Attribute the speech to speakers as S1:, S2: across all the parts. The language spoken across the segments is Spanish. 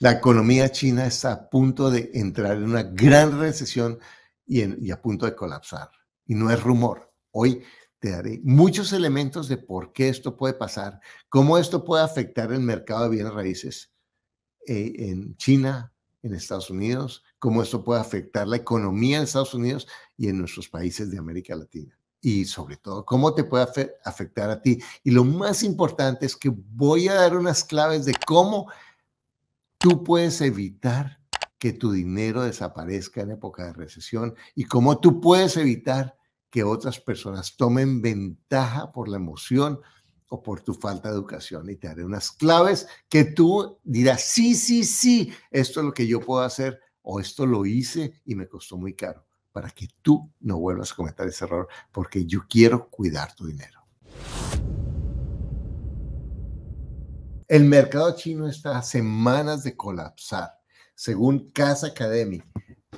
S1: La economía china está a punto de entrar en una gran recesión y, a punto de colapsar. Y no es rumor. Hoy te daré muchos elementos de por qué esto puede pasar, cómo esto puede afectar el mercado de bienes raíces eh, en China, en Estados Unidos, cómo esto puede afectar la economía en Estados Unidos y en nuestros países de América Latina. Y sobre todo, cómo te puede afectar a ti. Y lo más importante es que voy a dar unas claves de cómo tú puedes evitar que tu dinero desaparezca en época de recesión y cómo tú puedes evitar que otras personas tomen ventaja por la emoción o por tu falta de educación. Y te daré unas claves que tú dirás, sí, sí, sí, esto es lo que yo puedo hacer o esto lo hice y me costó muy caro, para que tú no vuelvas a cometer ese error, porque yo quiero cuidar tu dinero. El mercado chino está a semanas de colapsar. Según Casa Academy,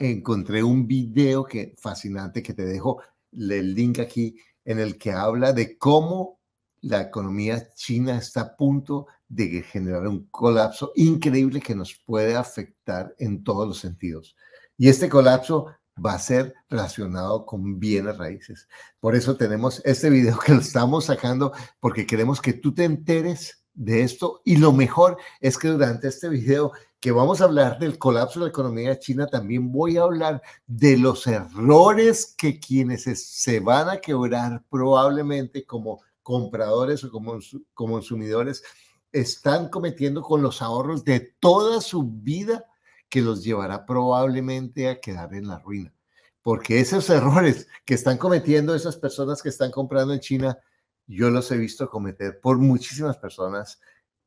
S1: encontré un video que, fascinante que te dejo el link aquí en el que habla de cómo la economía china está a punto de generar un colapso increíble que nos puede afectar en todos los sentidos. Y este colapso va a ser relacionado con bienes raíces. Por eso tenemos este video que lo estamos sacando porque queremos que tú te enteres de esto. Y lo mejor es que durante este video que vamos a hablar del colapso de la economía china, también voy a hablar de los errores que quienes se van a quebrar probablemente como compradores o como, como consumidores están cometiendo con los ahorros de toda su vida que los llevará probablemente a quedar en la ruina. Porque esos errores que están cometiendo esas personas que están comprando en China yo los he visto cometer por muchísimas personas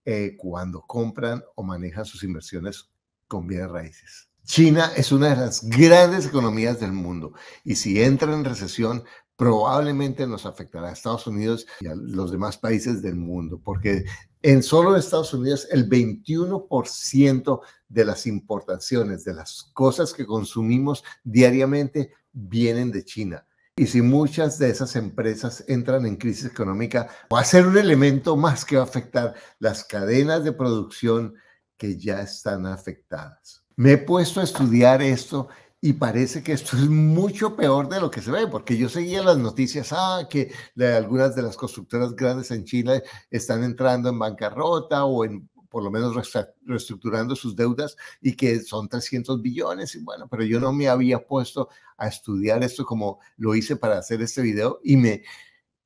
S1: eh, cuando compran o manejan sus inversiones con bienes raíces. China es una de las grandes economías del mundo y si entra en recesión probablemente nos afectará a Estados Unidos y a los demás países del mundo, porque en solo Estados Unidos el 21% de las importaciones, de las cosas que consumimos diariamente, vienen de China. Y si muchas de esas empresas entran en crisis económica, va a ser un elemento más que va a afectar las cadenas de producción que ya están afectadas. Me he puesto a estudiar esto y parece que esto es mucho peor de lo que se ve, porque yo seguía las noticias, ah, que algunas de las constructoras grandes en Chile están entrando en bancarrota o en por lo menos reestructurando sus deudas y que son 300 billones. Y bueno, pero yo no me había puesto a estudiar esto como lo hice para hacer este video y me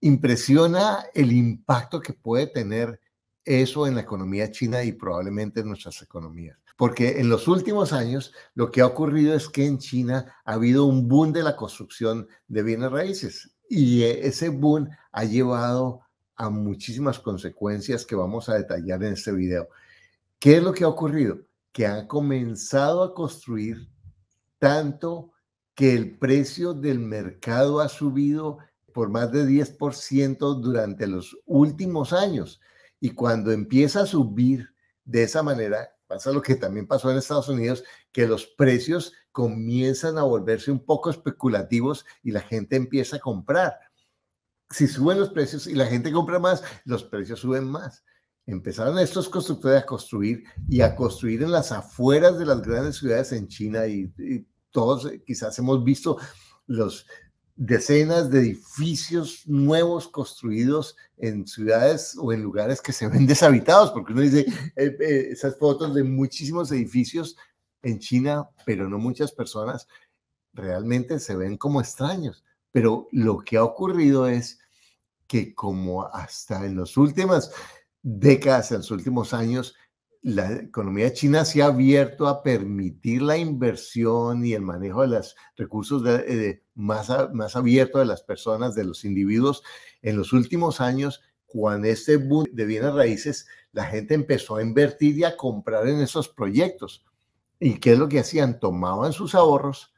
S1: impresiona el impacto que puede tener eso en la economía china y probablemente en nuestras economías. Porque en los últimos años lo que ha ocurrido es que en China ha habido un boom de la construcción de bienes raíces y ese boom ha llevado a muchísimas consecuencias que vamos a detallar en este video. ¿Qué es lo que ha ocurrido? Que ha comenzado a construir tanto que el precio del mercado ha subido por más de 10% durante los últimos años. Y cuando empieza a subir de esa manera, pasa lo que también pasó en Estados Unidos, que los precios comienzan a volverse un poco especulativos y la gente empieza a comprar si suben los precios y la gente compra más, los precios suben más. Empezaron estos constructores a construir y a construir en las afueras de las grandes ciudades en China y, todos eh, quizás hemos visto los decenas de edificios nuevos construidos en ciudades o en lugares que se ven deshabitados, porque uno dice eh, eh, esas fotos de muchísimos edificios en China, pero no muchas personas realmente se ven como extraños. Pero lo que ha ocurrido es que como hasta en las últimas décadas, en los últimos años, la economía china se ha abierto a permitir la inversión y el manejo de los recursos de, más, más abierto de las personas, de los individuos. En los últimos años, cuando este boom de bienes raíces, la gente empezó a invertir y a comprar en esos proyectos. ¿Y qué es lo que hacían? Tomaban sus ahorros,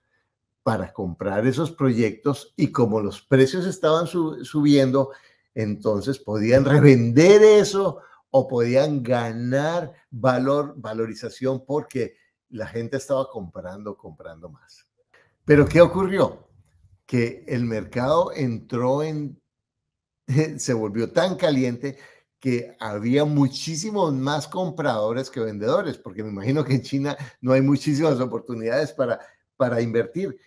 S1: para comprar esos proyectos y como los precios estaban subiendo, entonces podían revender eso o podían ganar valor, valorización porque la gente estaba comprando, comprando más. Pero ¿qué ocurrió? Que el mercado entró en, se volvió tan caliente que había muchísimos más compradores que vendedores, porque me imagino que en China no hay muchísimas oportunidades para, para invertir,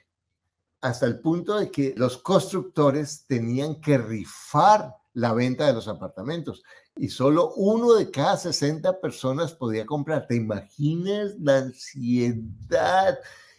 S1: hasta el punto de que los constructores tenían que rifar la venta de los apartamentos y solo uno de cada 60 personas podía comprar. ¿Te imaginas la ansiedad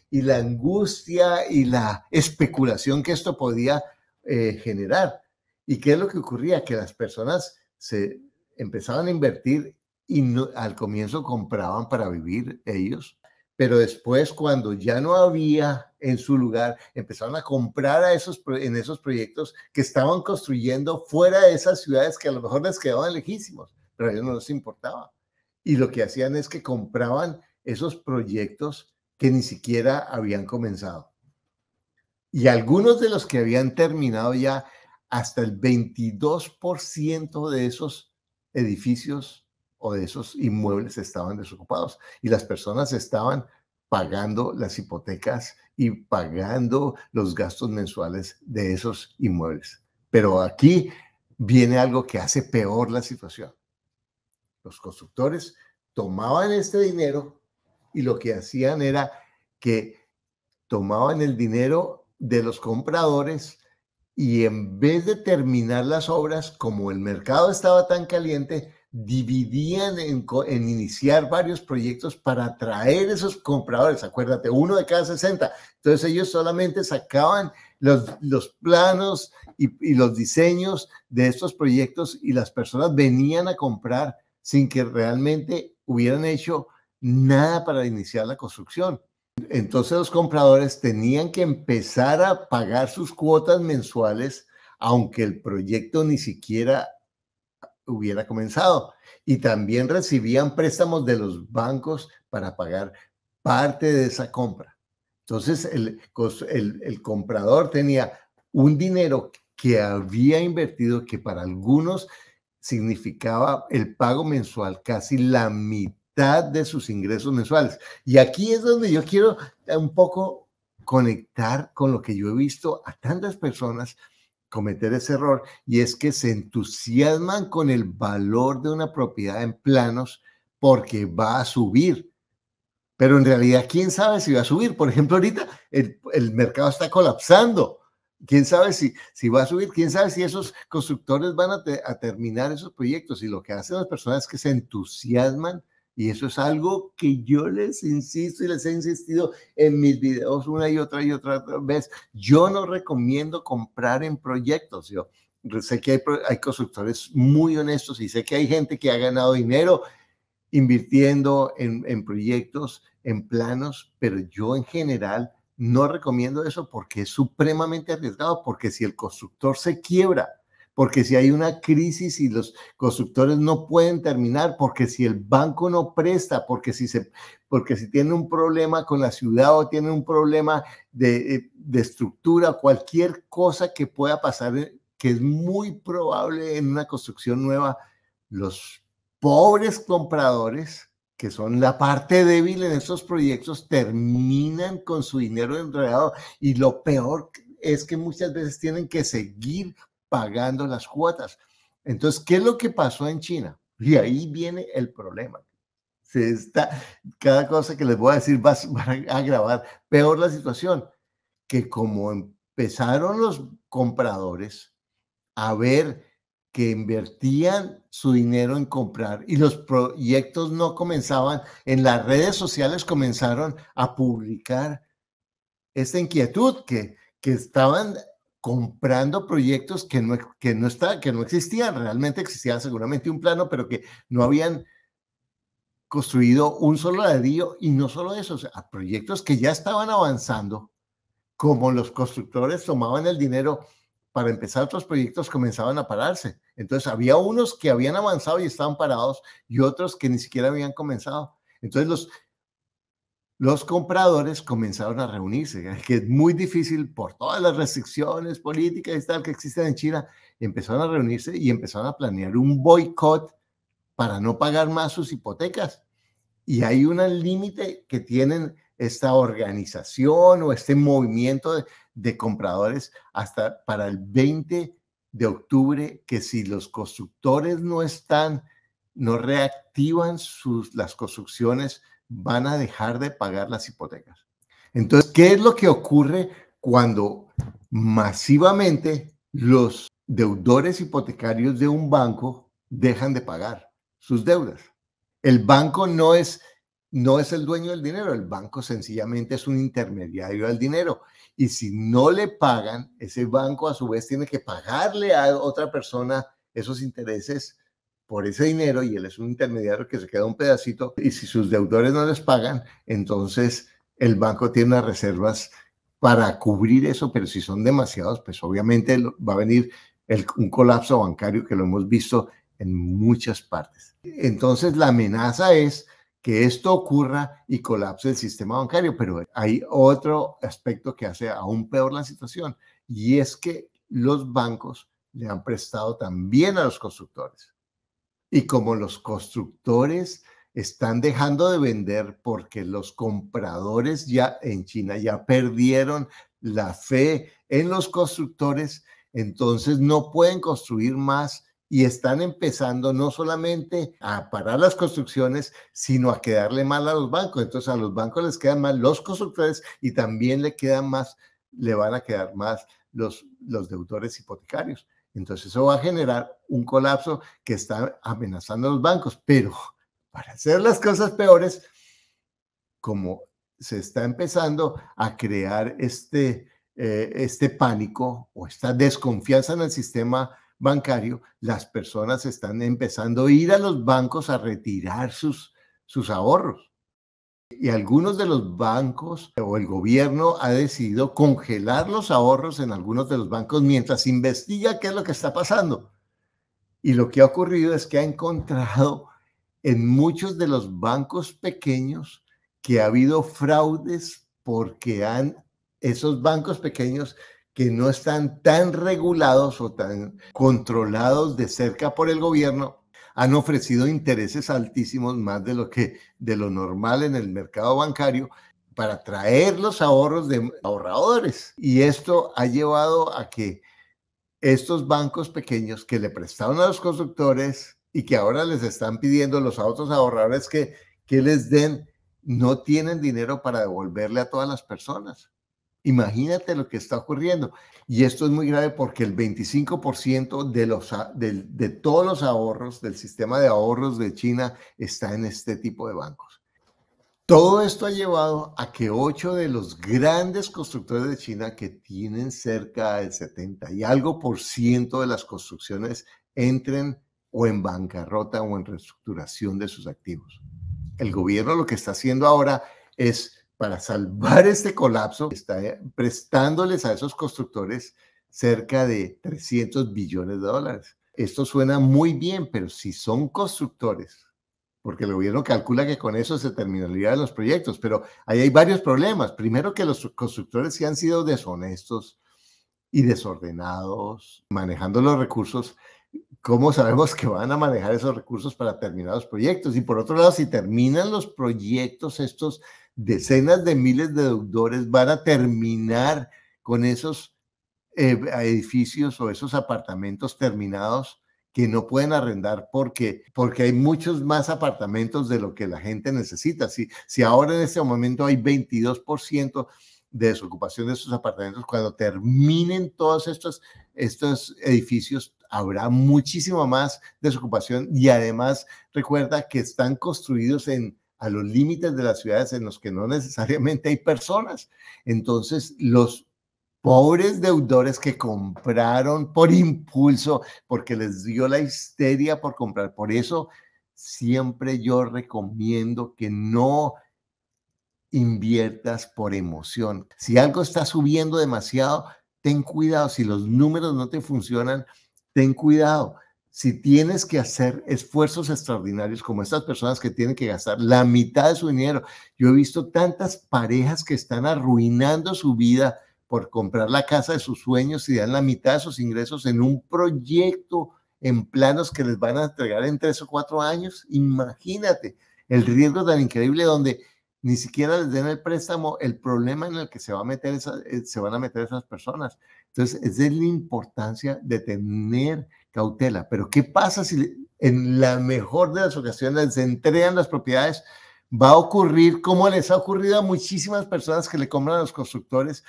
S1: y la angustia y la especulación que esto podía eh, generar? ¿Y qué es lo que ocurría? Que las personas se empezaban a invertir y al comienzo compraban para vivir ellos, pero después cuando ya no había en su lugar, empezaron a comprar a esos, en esos proyectos que estaban construyendo fuera de esas ciudades que a lo mejor les quedaban lejísimos, pero a ellos no les importaba. Y lo que hacían es que compraban esos proyectos que ni siquiera habían comenzado. Y algunos de los que habían terminado ya, hasta el 22% de esos edificios o de esos inmuebles estaban desocupados y las personas estaban pagando las hipotecas y pagando los gastos mensuales de esos inmuebles. Pero aquí viene algo que hace peor la situación. Los constructores tomaban este dinero y lo que hacían era que tomaban el dinero de los compradores y en vez de terminar las obras, como el mercado estaba tan caliente, dividían en, iniciar varios proyectos para atraer esos compradores. Acuérdate, uno de cada 60. Entonces ellos solamente sacaban los, los planos y, y, los diseños de estos proyectos y las personas venían a comprar sin que realmente hubieran hecho nada para iniciar la construcción. Entonces los compradores tenían que empezar a pagar sus cuotas mensuales, aunque el proyecto ni siquiera hubiera comenzado. Y también recibían préstamos de los bancos para pagar parte de esa compra. Entonces, el, el, comprador tenía un dinero que había invertido que para algunos significaba el pago mensual casi la mitad de sus ingresos mensuales. Y aquí es donde yo quiero un poco conectar con lo que yo he visto a tantas personas cometer ese error y es que se entusiasman con el valor de una propiedad en planos porque va a subir. Pero en realidad, ¿quién sabe si va a subir? Por ejemplo, ahorita el, mercado está colapsando. ¿Quién sabe si, si va a subir? ¿Quién sabe si esos constructores van a, a terminar esos proyectos? Y lo que hacen las personas es que se entusiasman y eso es algo que yo les insisto y les he insistido en mis videos una y otra y otra vez. Yo no recomiendo comprar en proyectos. Yo sé que hay, hay constructores muy honestos y sé que hay gente que ha ganado dinero invirtiendo en, en proyectos, en planos, pero yo en general no recomiendo eso porque es supremamente arriesgado, porque si el constructor se quiebra, porque si hay una crisis y los constructores no pueden terminar, porque si el banco no presta, porque si, se, porque si tiene un problema con la ciudad o tiene un problema de, eh, de estructura, cualquier cosa que pueda pasar, eh, que es muy probable en una construcción nueva, los pobres compradores, que son la parte débil en estos proyectos, terminan con su dinero enredado y lo peor es que muchas veces tienen que seguir pagando las cuotas. Entonces, ¿qué es lo que pasó en China? Y ahí viene el problema. Se está, cada cosa que les voy a decir va, a agravar peor la situación, que como empezaron los compradores a ver que invertían su dinero en comprar y los proyectos no comenzaban, en las redes sociales comenzaron a publicar esta inquietud que, que estaban comprando proyectos que no, que no, está, que no existían. Realmente existía seguramente un plano, pero que no habían construido un solo ladrillo y no solo eso, o proyectos que ya estaban avanzando, como los constructores tomaban el dinero para empezar otros proyectos, comenzaban a pararse. Entonces había unos que habían avanzado y estaban parados y otros que ni siquiera habían comenzado. Entonces los, los compradores comenzaron a reunirse, que es muy difícil por todas las restricciones políticas y tal que existen en China, empezaron a reunirse y empezaron a planear un boicot para no pagar más sus hipotecas. Y hay un límite que tienen esta organización o este movimiento de, de compradores hasta para el 20 de octubre que si los constructores no están, no reactivan sus, las construcciones, van a dejar de pagar las hipotecas. Entonces, ¿qué es lo que ocurre cuando masivamente los deudores hipotecarios de un banco dejan de pagar sus deudas? El banco no es no es el dueño del dinero, el banco sencillamente es un intermediario del dinero. Y si no le pagan, ese banco a su vez tiene que pagarle a otra persona esos intereses por ese dinero y él es un intermediario que se queda un pedacito y si sus deudores no les pagan, entonces el banco tiene unas reservas para cubrir eso, pero si son demasiados, pues obviamente va a venir un colapso bancario que lo hemos visto en muchas partes. Entonces la amenaza es que esto ocurra y colapse el sistema bancario, pero hay otro aspecto que hace aún peor la situación y es que los bancos le han prestado también a los constructores. Y como los constructores están dejando de vender porque los compradores ya en China ya perdieron la fe en los constructores, entonces no pueden construir más y están empezando no solamente a parar las construcciones, sino a quedarle mal a los bancos. Entonces a los bancos les quedan mal los constructores y también le quedan más, le van a quedar más los, los deudores hipotecarios. Entonces eso va a generar un colapso que está amenazando a los bancos. Pero para hacer las cosas peores, como se está empezando a crear este, eh, este pánico o esta desconfianza en el sistema bancario, las personas están empezando a ir a los bancos a retirar sus, sus ahorros. Y algunos de los bancos o el gobierno ha decidido congelar los ahorros en algunos de los bancos mientras investiga qué es lo que está pasando. Y lo que ha ocurrido es que ha encontrado en muchos de los bancos pequeños que ha habido fraudes porque han esos bancos pequeños que no están tan regulados o tan controlados de cerca por el gobierno han ofrecido intereses altísimos más de lo que de lo normal en el mercado bancario para traer los ahorros de ahorradores y esto ha llevado a que estos bancos pequeños que le prestaron a los constructores y que ahora les están pidiendo los otros ahorradores que, que les den, no tienen dinero para devolverle a todas las personas. Imagínate lo que está ocurriendo. Y esto es muy grave porque el 25% de, los, de, todos los ahorros del sistema de ahorros de China está en este tipo de bancos. Todo esto ha llevado a que ocho de los grandes constructores de China que tienen cerca del 70 y algo por ciento de las construcciones entren o en bancarrota o en reestructuración de sus activos. El gobierno lo que está haciendo ahora es para salvar este colapso, está prestándoles a esos constructores cerca de 300 billones de dólares. Esto suena muy bien, pero si son constructores, porque el gobierno calcula que con eso se terminarían los proyectos, pero ahí hay varios problemas. Primero que los constructores sí han sido deshonestos y desordenados manejando los recursos. ¿Cómo sabemos que van a manejar esos recursos para terminar los proyectos? Y por otro lado, si terminan los proyectos estos decenas de miles de deudores van a terminar con esos eh, edificios o esos apartamentos terminados que no pueden arrendar porque, porque hay muchos más apartamentos de lo que la gente necesita. Si, si ahora en este momento hay 22% de desocupación de esos apartamentos, cuando terminen todos estos, estos edificios, habrá muchísima más desocupación y además recuerda que están construidos en a los límites de las ciudades en los que no necesariamente hay personas. Entonces, los pobres deudores que compraron por impulso, porque les dio la histeria por comprar. Por eso, siempre yo recomiendo que no inviertas por emoción. Si algo está subiendo demasiado, ten cuidado. Si los números no te funcionan, ten cuidado si tienes que hacer esfuerzos extraordinarios como estas personas que tienen que gastar la mitad de su dinero, yo he visto tantas parejas que están arruinando su vida por comprar la casa de sus sueños y dan la mitad de sus ingresos en un proyecto en planos que les van a entregar en tres o cuatro años. Imagínate el riesgo tan increíble donde ni siquiera les den el préstamo, el problema en el que se, va a meter eh, se van a meter esas personas. Entonces, es de la importancia de tener cautela. Pero, ¿qué pasa si en la mejor de las ocasiones se entregan las propiedades? Va a ocurrir como les ha ocurrido a muchísimas personas que le compran a los constructores,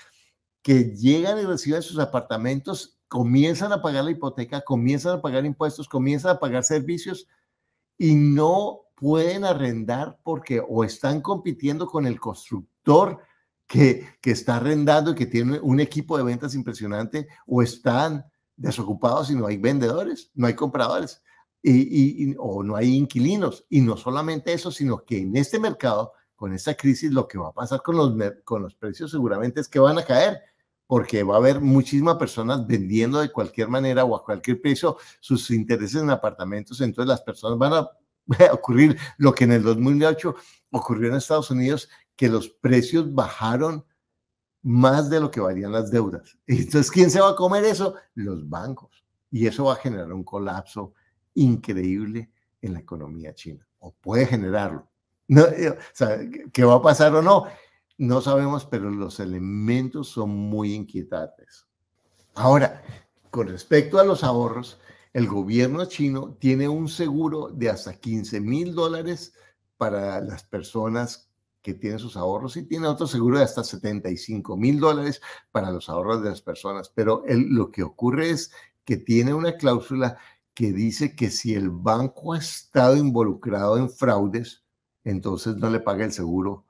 S1: que llegan y reciben sus apartamentos, comienzan a pagar la hipoteca, comienzan a pagar impuestos, comienzan a pagar servicios y no pueden arrendar porque o están compitiendo con el constructor que, que está arrendando y que tiene un equipo de ventas impresionante o están desocupados y no hay vendedores, no hay compradores y, y, o no hay inquilinos. Y no solamente eso, sino que en este mercado, con esta crisis, lo que va a pasar con los, con los precios seguramente es que van a caer porque va a haber muchísimas personas vendiendo de cualquier manera o a cualquier precio sus intereses en apartamentos, entonces las personas van a ocurrir lo que en el 2008 ocurrió en Estados Unidos, que los precios bajaron más de lo que valían las deudas. Entonces, ¿quién se va a comer eso? Los bancos. Y eso va a generar un colapso increíble en la economía china, o puede generarlo. No, eh, o sea, ¿Qué va a pasar o no? No sabemos, pero los elementos son muy inquietantes. Ahora, con respecto a los ahorros, el gobierno chino tiene un seguro de hasta 15 mil dólares para las personas que tienen sus ahorros y tiene otro seguro de hasta 75 mil dólares para los ahorros de las personas. Pero lo que ocurre es que tiene una cláusula que dice que si el banco ha estado involucrado en fraudes, entonces no le paga el seguro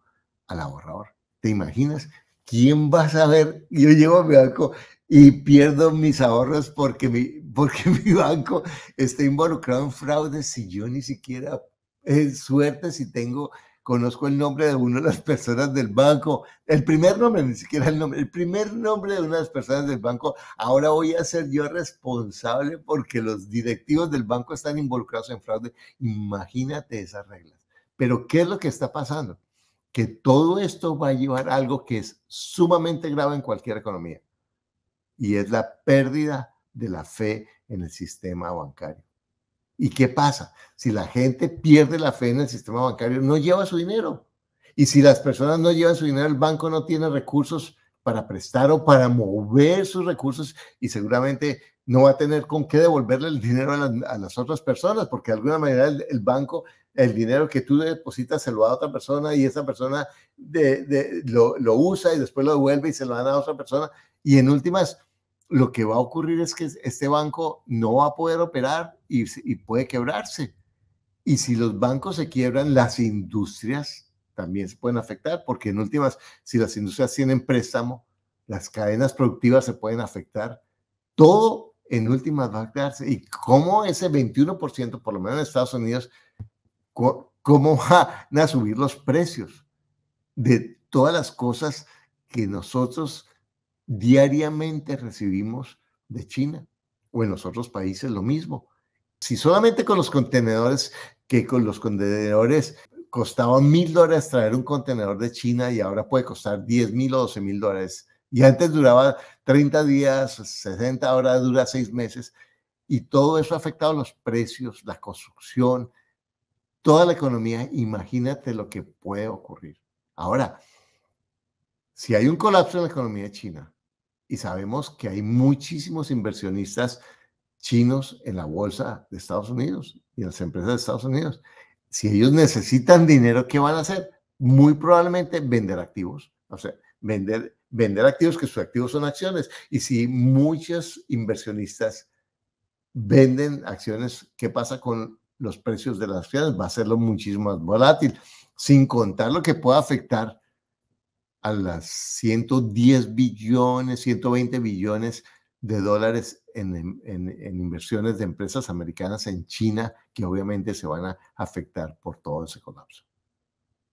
S1: al ahorrador. ¿Te imaginas? ¿Quién va a saber? Yo llevo a mi banco y pierdo mis ahorros porque mi, porque mi banco está involucrado en fraudes si yo ni siquiera eh, suerte si tengo conozco el nombre de una de las personas del banco, el primer nombre, ni siquiera el nombre, el primer nombre de una de las personas del banco, ahora voy a ser yo responsable porque los directivos del banco están involucrados en fraude. Imagínate esas reglas. Pero ¿qué es lo que está pasando? Que todo esto va a llevar a algo que es sumamente grave en cualquier economía y es la pérdida de la fe en el sistema bancario. ¿Y qué pasa? Si la gente pierde la fe en el sistema bancario, no lleva su dinero. Y si las personas no llevan su dinero, el banco no tiene recursos para prestar o para mover sus recursos y seguramente no va a tener con qué devolverle el dinero a, las otras personas, porque de alguna manera el, banco, el dinero que tú depositas se lo da a otra persona y esa persona lo, lo, usa y después lo devuelve y se lo da a otra persona. Y en últimas, lo que va a ocurrir es que este banco no va a poder operar y, puede quebrarse. Y si los bancos se quiebran, las industrias también se pueden afectar, porque en últimas, si las industrias tienen préstamo, las cadenas productivas se pueden afectar. Todo en últimas va a quedarse. ¿Y cómo ese 21%, por lo menos en Estados Unidos, cómo van a subir los precios de todas las cosas que nosotros diariamente recibimos de China o en los otros países lo mismo. Si solamente con los contenedores, que con los contenedores costaba mil dólares traer un contenedor de China y ahora puede costar 10 mil o 12 mil dólares. Y antes duraba 30 días, 60, ahora dura 6 meses. Y todo eso ha afectado los precios, la construcción, toda la economía. Imagínate lo que puede ocurrir. Ahora, si hay un colapso en la economía china, y sabemos que hay muchísimos inversionistas chinos en la bolsa de Estados Unidos y en las empresas de Estados Unidos. Si ellos necesitan dinero, ¿qué van a hacer? Muy probablemente vender activos, o sea, vender, vender activos que sus activos son acciones. Y si muchos inversionistas venden acciones, ¿qué pasa con los precios de las acciones? Va a serlo muchísimo más volátil, sin contar lo que pueda afectar a las 110 billones, 120 billones de dólares en, inversiones de empresas americanas en China, que obviamente se van a afectar por todo ese colapso.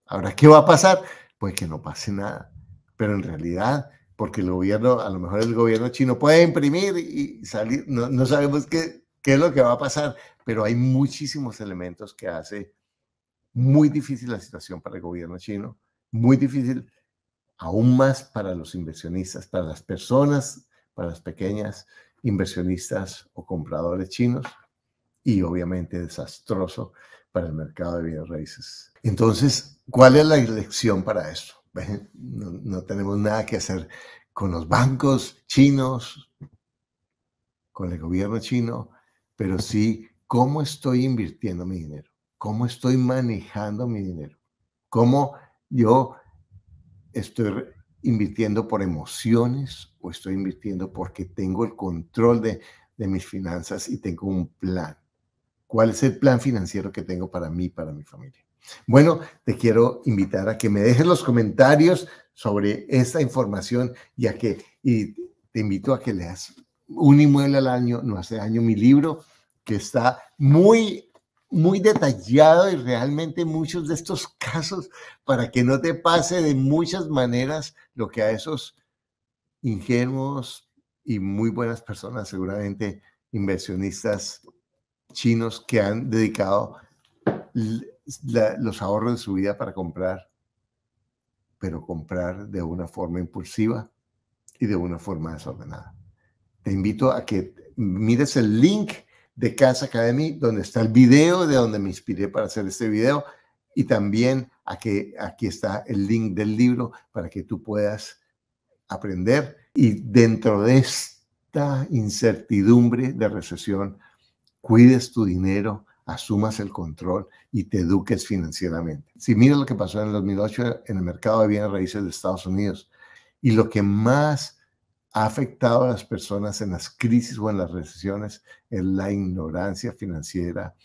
S1: Ahora, ¿qué va a pasar? Pues que no pase nada, pero en realidad, porque el gobierno, a lo mejor el gobierno chino puede imprimir y salir, no, no sabemos qué, qué es lo que va a pasar, pero hay muchísimos elementos que hace muy difícil la situación para el gobierno chino, muy difícil aún más para los inversionistas, para las personas, para las pequeñas inversionistas o compradores chinos. y obviamente desastroso para el mercado de bienes raíces. Entonces, ¿cuál es la lección para esto? No, no tenemos nada que hacer con los bancos chinos, con el gobierno chino, pero sí cómo estoy invirtiendo mi dinero, cómo estoy manejando mi dinero, cómo yo estoy invirtiendo por emociones o estoy invirtiendo porque tengo el control de, de mis finanzas y tengo un plan. ¿Cuál es el plan financiero que tengo para mí, para mi familia? Bueno, te quiero invitar a que me dejes los comentarios sobre esta información y que y te invito a que leas Un inmueble al año, no hace año, mi libro, que está muy, muy detallado y realmente muchos de estos casos para que no te pase de muchas maneras lo que a esos ingenuos y muy buenas personas, seguramente inversionistas chinos que han dedicado los ahorros de su vida para comprar, pero comprar de una forma impulsiva y de una forma desordenada. Te invito a que mires el link de Casa Academy, donde está el video de donde me inspiré para hacer este video, y también a que aquí está el link del libro para que tú puedas aprender y dentro de esta incertidumbre de recesión, cuides tu dinero, asumas el control y te eduques financieramente. Si mira lo que pasó en el 2008 en el mercado de bienes raíces de Estados Unidos y lo que más ha afectado a las personas en las crisis o en las recesiones es la ignorancia financiera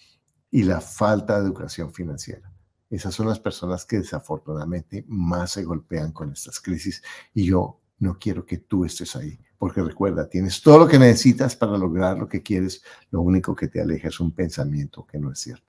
S1: y la falta de educación financiera. Esas son las personas que desafortunadamente más se golpean con estas crisis y yo no quiero que tú estés ahí, porque recuerda, tienes todo lo que necesitas para lograr lo que quieres, lo único que te aleja es un pensamiento que no es cierto.